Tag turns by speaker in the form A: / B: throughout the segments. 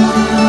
A: Thank you.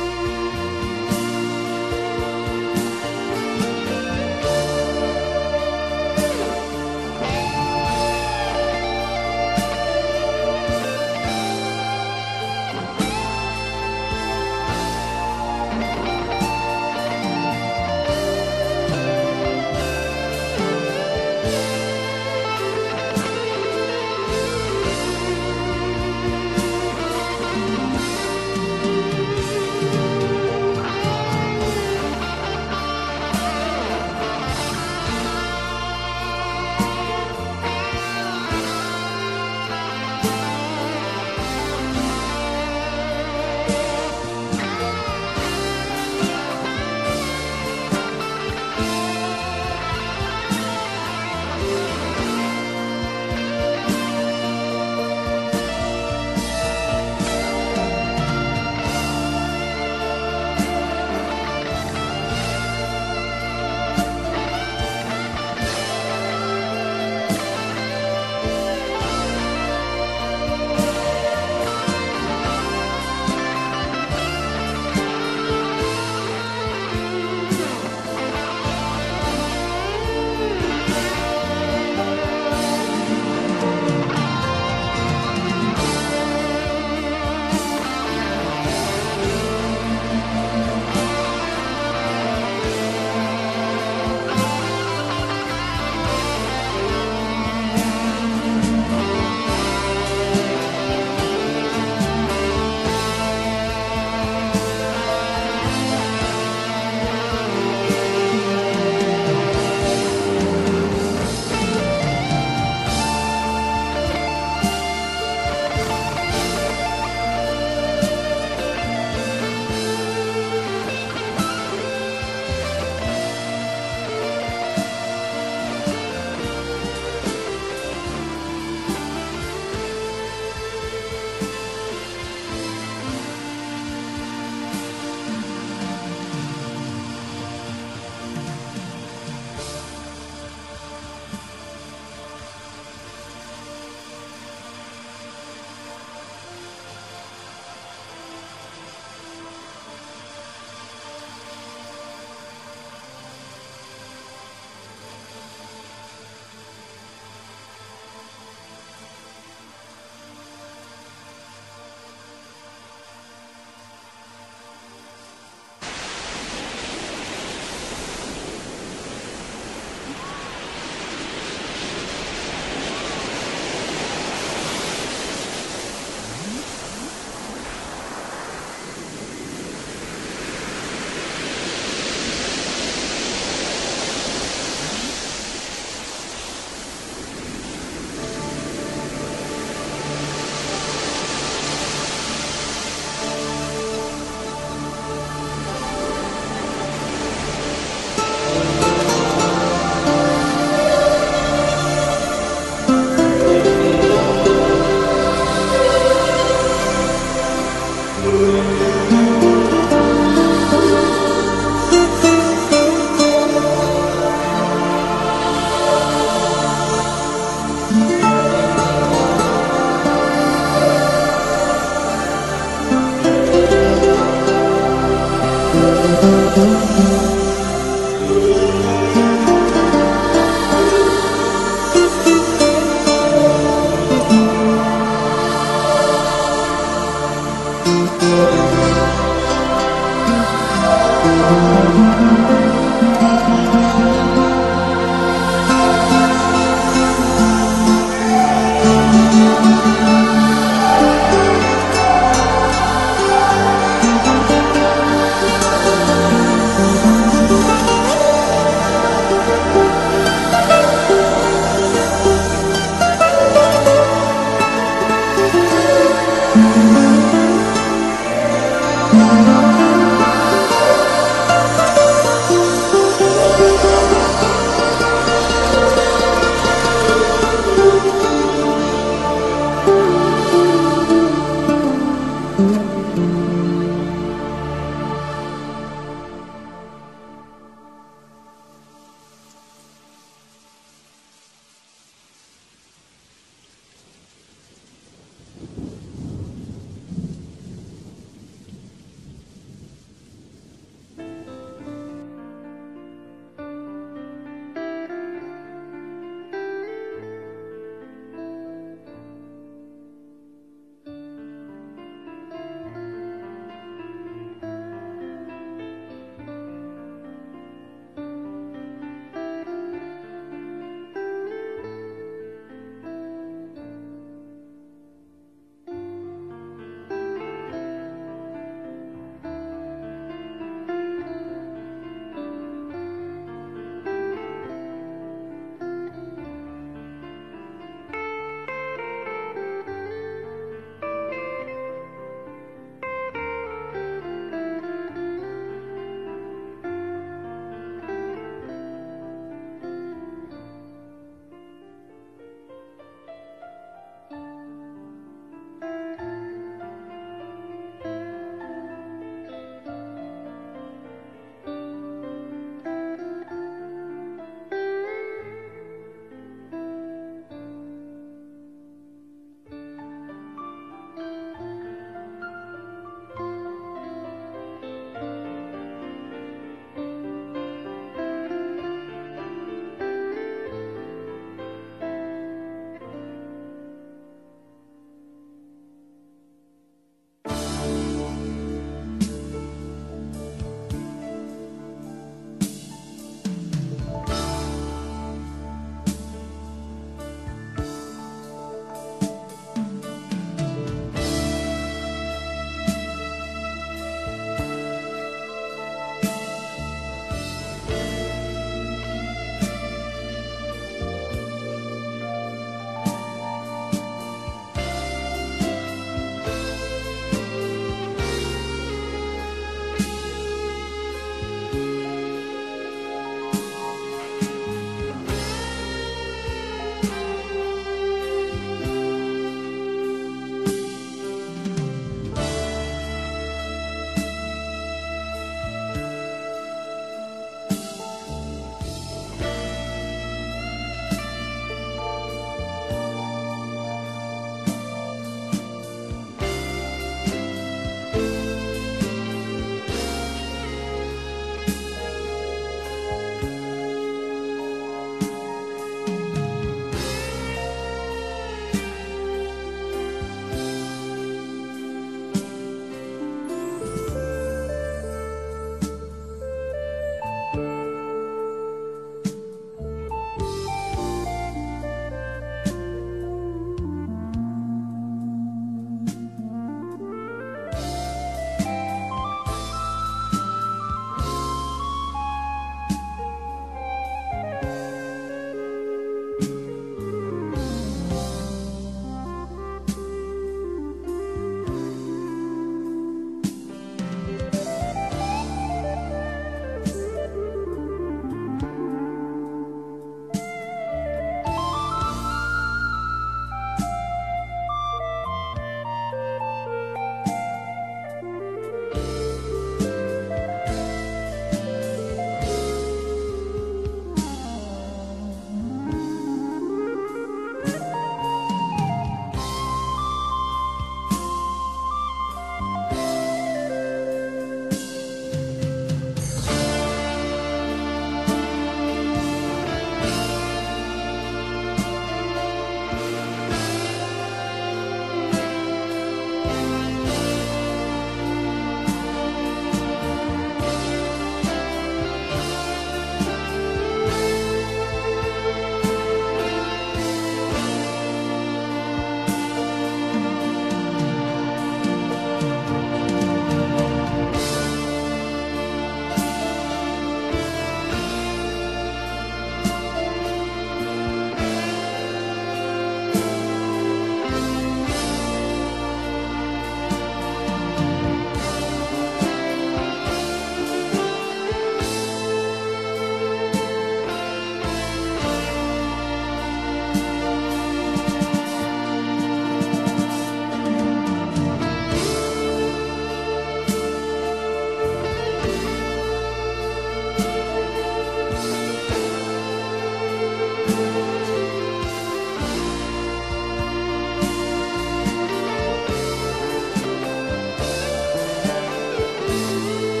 A: you.